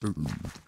噔噔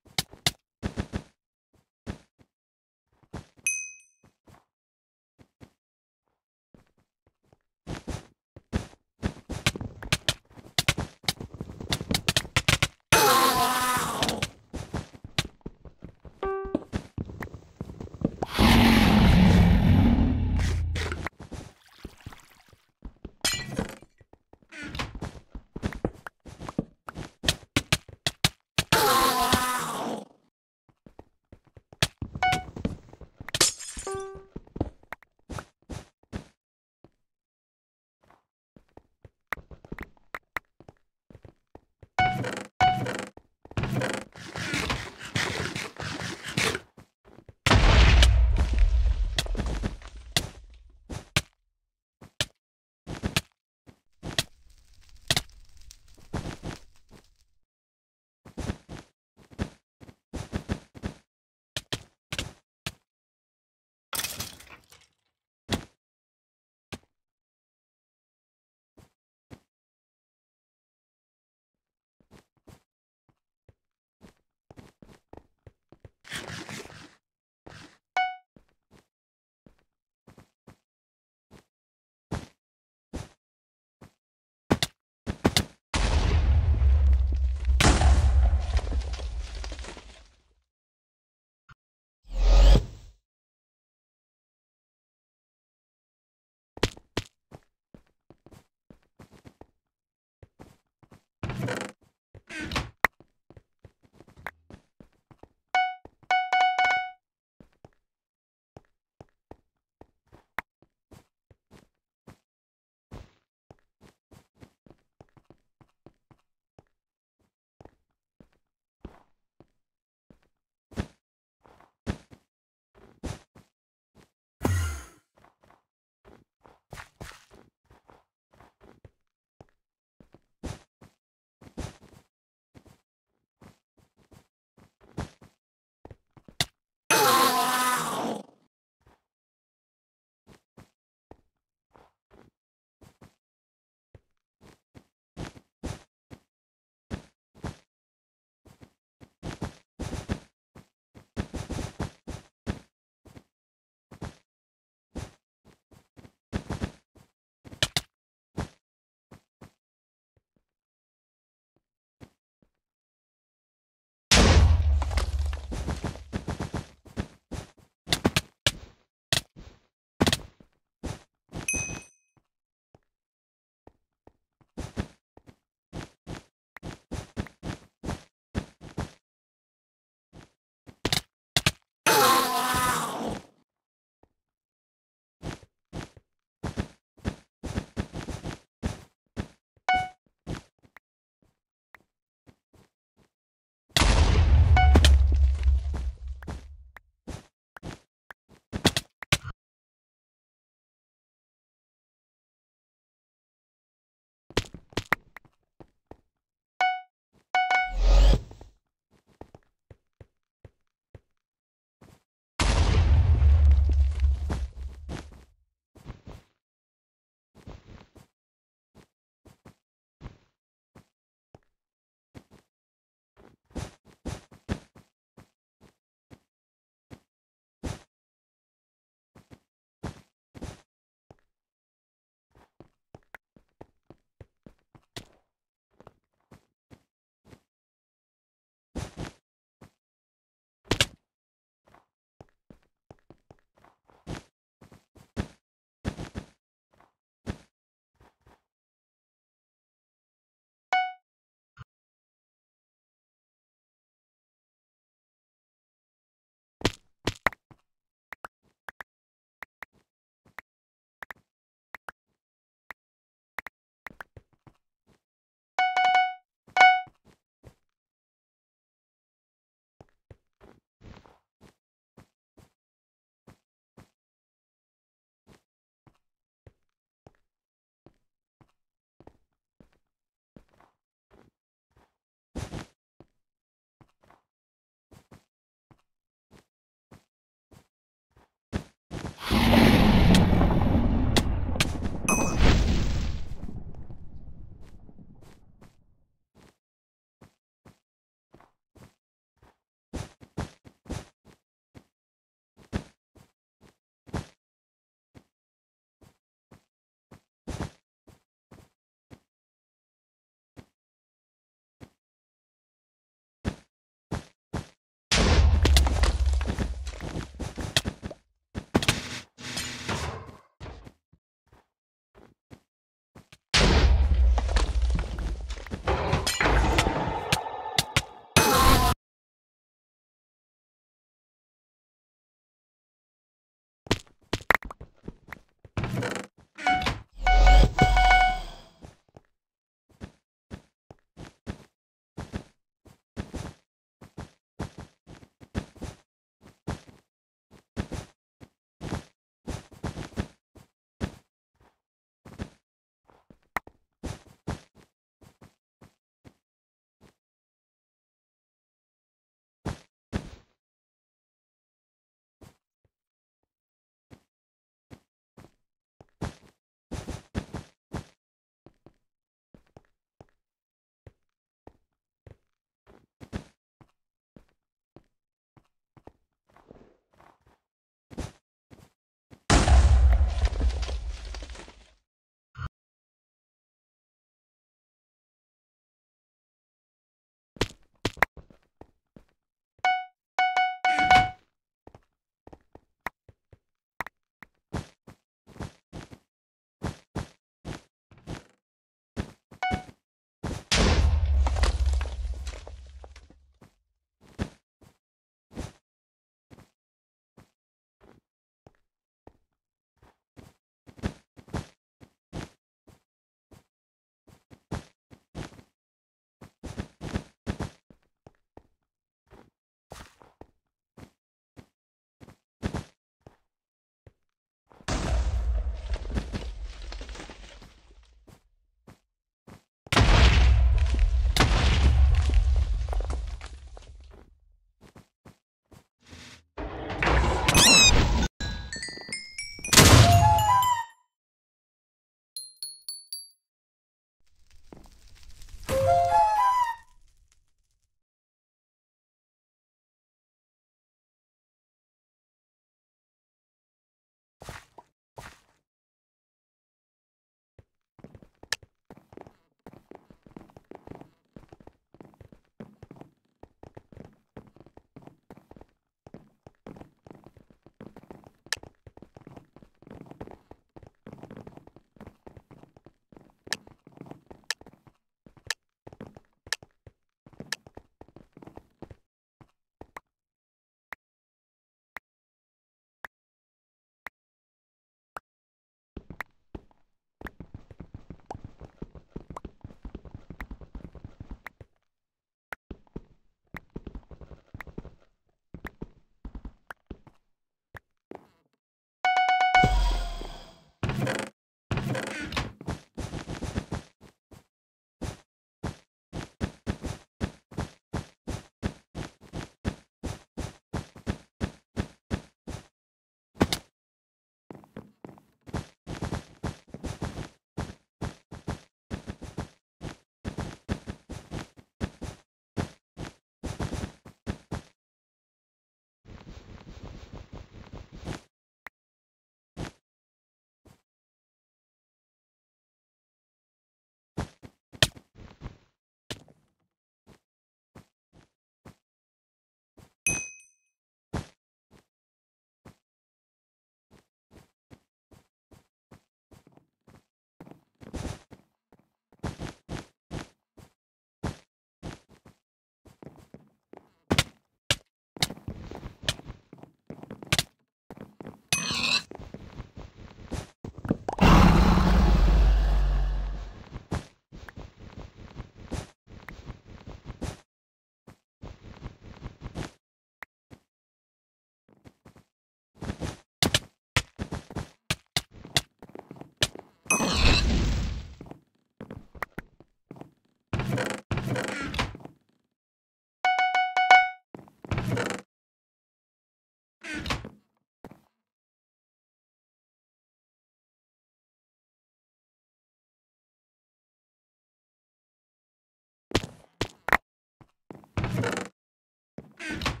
Ah.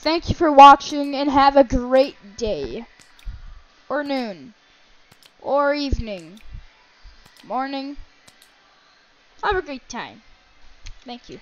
thank you for watching and have a great day. Or noon. Or evening. Morning. Have a great time. Thank you.